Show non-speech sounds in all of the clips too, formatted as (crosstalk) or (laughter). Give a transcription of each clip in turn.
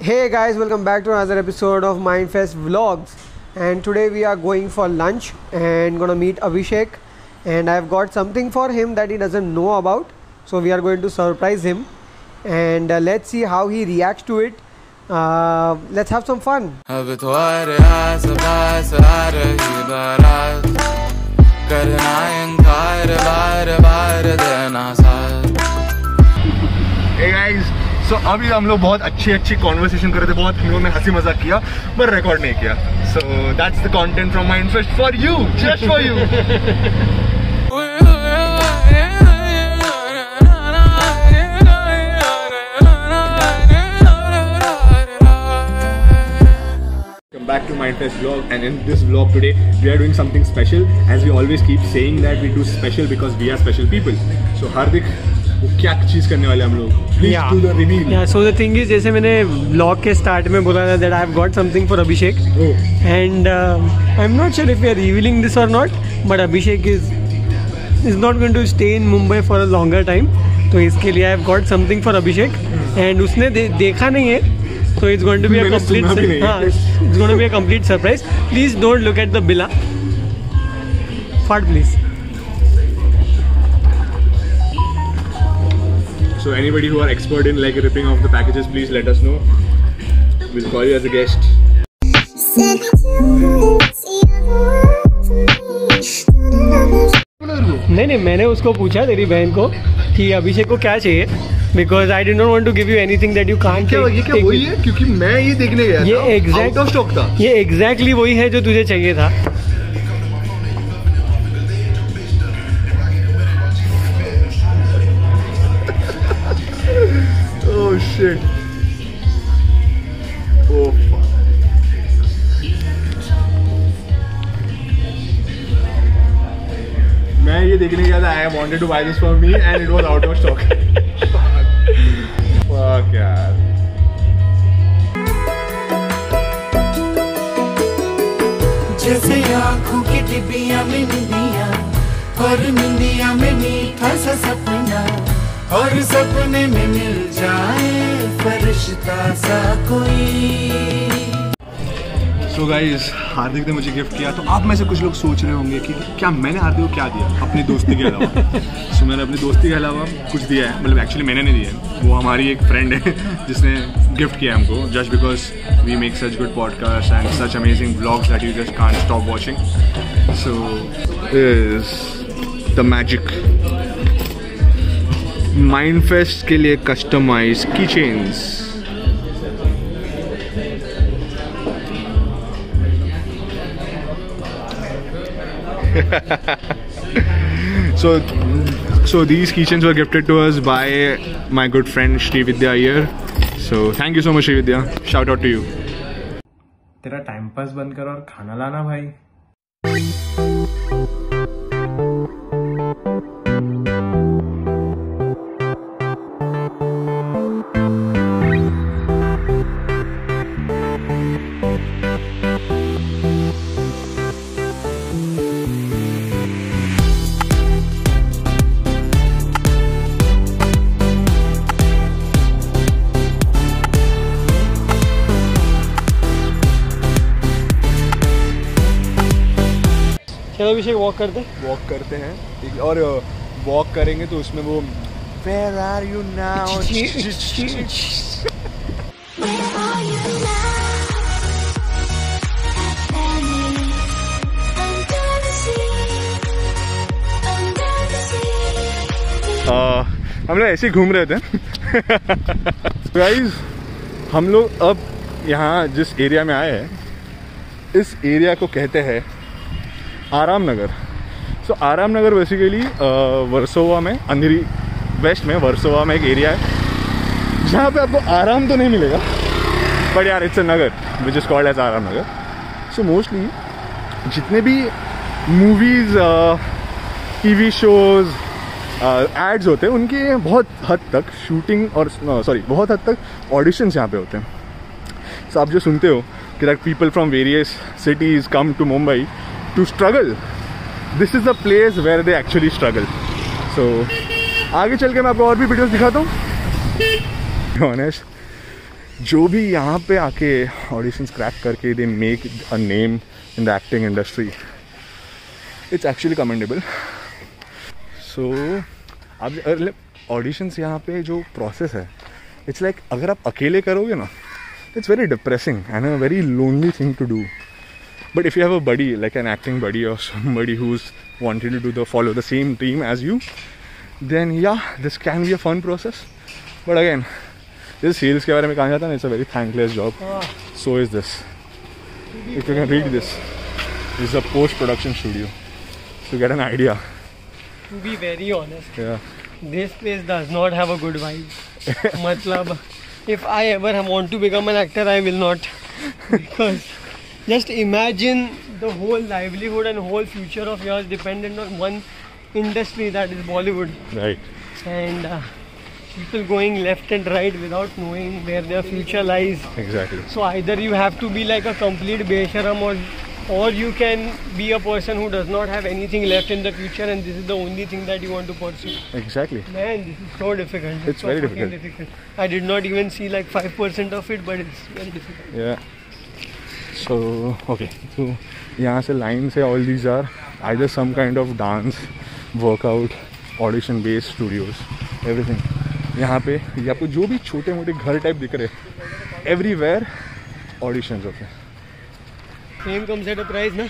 Hey guys, welcome back to another episode of Mindfest Vlogs. And today we are going for lunch and gonna meet Abhishek. And I've got something for him that he doesn't know about. So we are going to surprise him. And uh, let's see how he reacts to it. Uh, let's have some fun. Hey guys so अभी हम लोग बहुत अच्छी अच्छी conversation कर रहे थे बहुत हम लोग ने हँसी मज़ाक किया पर रिकॉर्ड नहीं किया so that's the content from Mindfest for you just for you Welcome back to Mindfest vlog and in this vlog today we are doing something special as we always keep saying that we do special because we are special people so Hardik क्या चीज़ करने वाले हम लोग? So the thing is जैसे मैंने blog के start में बोला था I got something for Abhishek and I am not sure if you are revealing this or not but Abhishek is is not going to stay in Mumbai for a longer time तो इसके लिए I got something for Abhishek and उसने दे, देखा नहीं है तो it's going to be a it's going to be a surprise please don't look at the बिला fought please So anybody who are expert in like ripping off the packages, please let us know. We'll call you as a guest. नहीं नहीं मैंने उसको पूछा तेरी बहन को कि अभिषेक को क्या चाहिए because I did not want to give you anything that you क्या ये क्या वही है क्योंकि मैं ये देखने गया ये था exact- आउट ऑफ़ स्टॉक था ये एग्जैक्टली exactly वही है जो तुझे चाहिए था shit. Oh. मैं ये देखने गया था I wanted to buy this for me and it was out of stock fuck यार जैसे आँखों की डिबिया में निंदिया और निंदिया में मीठा सा सपना और सपने में मिल जाए फरिश्ता सा कोई। सो गाइज़ हार्दिक ने मुझे गिफ्ट किया। तो आप में से कुछ लोग सोच रहे होंगे कि क्या मैंने हार्दिक को क्या दिया? अपनी दोस्ती के अलावा। सो मैंने अपनी दोस्ती के अलावा कुछ दिया है। मतलब एक्चुअली मैंने नहीं दिया है। वो हमारी एक फ्रेंड है, जिसने गिफ्ट किया हमको। Just because we make such good podcast and such amazing blogs that you just can't stop watching so is the magic manifest के लिए customize keychains so so these keychains were gifted to us by my good friend Shri Vidya Iyer so thank you so much Shri Vidya shout out to you तेरा time pass बंद करो और खाना लाना भाई। चलो अभिषेक वॉक करते हैं। वॉक करते हैं ठीक है। और वॉक करेंगे तो उसमें वो Where are you now? (laughs) (laughs) हम लोग ऐसे ही घूम रहे थे। (laughs) गाइस हम लोग अब यहाँ जिस एरिया में आए हैं इस एरिया को कहते हैं आराम नगर सो so, आराम नगर बेसिकली वर्सोवा में अंधेरी वेस्ट में वर्सोवा में एक एरिया है। जहाँ पे आपको आराम तो नहीं मिलेगा बट यार it's a nagar which is called as Aaram Nagar so mostly जितने भी मूवीज़ टीवी शोज़ एड्स होते हैं उनके बहुत हद तक शूटिंग और सॉरी बहुत हद तक ऑडिशंस यहाँ पे होते हैं। सो so, आप जो सुनते हो कि like people from various cities come to Mumbai to struggle this is the place where they actually struggle so आगे चल के मैं आपको और भी वीडियोस दिखाता हूँ। ऑनेस्ट जो भी यहाँ पे आके ऑडिशन क्रैक करके they make a name in the acting industry it's actually commendable so अब ऑडिशंस यहाँ पे जो प्रोसेस है इट्स लाइक like, अगर आप अकेले करोगे ना it's very depressing and a very lonely thing to do But if you have a buddy, like an acting buddy or somebody who's wanting to do the follow the same team as you, then yeah, this can be a fun process. But again, this sales के बारे में कहा जाता है ना, it's a very thankless job. So is this. If you can read this, this is a post-production studio. To get an idea. To be very honest, Yeah. this place does not have a good vibe. Matlab, if I ever want to become an actor, I will not. Because just imagine the whole livelihood and whole future of yours dependent on one industry that is Bollywood. Right. And uh, people going left and right without knowing where their future lies. Exactly. So either you have to be like a complete Besharam or or you can be a person who does not have anything left in the future and this is the only thing that you want to pursue. Exactly. Man, this is so difficult. It's so very fucking difficult. I did not even see like 5% of it, but it's very difficult. Yeah. So okay so यहाँ से line से all these are either some kind of dance workout audition based studios everything यहाँ पे या पे जो भी छोटे मोटे घर टाइप दिख रहे everywhere audition okay comes at a price ना?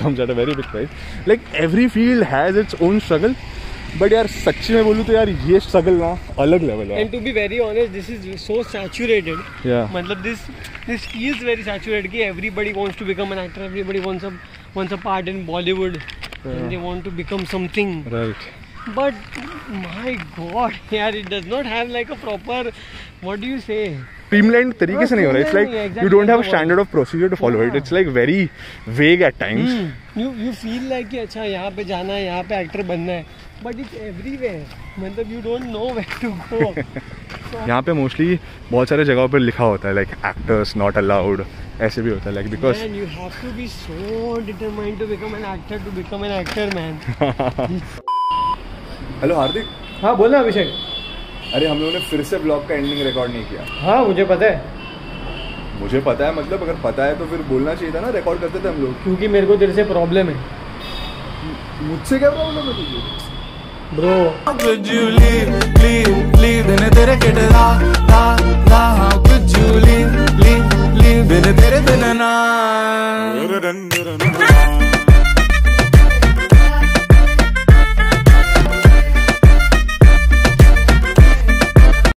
Comes at a very big price like every field has its own struggle but यार सच्ची में बोलूँ तो यार ये स्ट्रगल ना अलग लेवल है to be very honest, this is so saturated. Yeah. मतलब this this feels very saturated. कि everybody wants to become an actor. Everybody wants a wants a part in Bollywood. And they want to become something. Right But my God, यार, it does not have like a proper. What do you say? Streamline तरीके से नहीं हो रहा it's like you don't have the standard of procedure to follow it it's like very vague at times You you feel like कि अच्छा यहाँ पे जाना है यहाँ पे एक्टर बनना है बट इट्स एवरीवेयर मतलब you don't know where to go यहाँ पे मोस्टली बहुत सारे जगहों पर लिखा होता है लाइक एक्टर्स नॉट अलाउड ऐसे भी होता है like because you have to be so determined to become an actor to become an actor, man. (laughs) Hello Hardik हाँ बोलना अभिषेक। अरे हम लोगों ने फिर से ब्लॉग का एंडिंग रिकॉर्ड नहीं किया। हाँ मुझे पता है। मुझे पता है मतलब अगर पता है तो फिर बोलना चाहिए था ना रिकॉर्ड करते थे हम लोग। क्योंकि मेरे को तेरे से प्रॉब्लम है। मुझसे क्या प्रॉब्लम है तुझे? ब्रो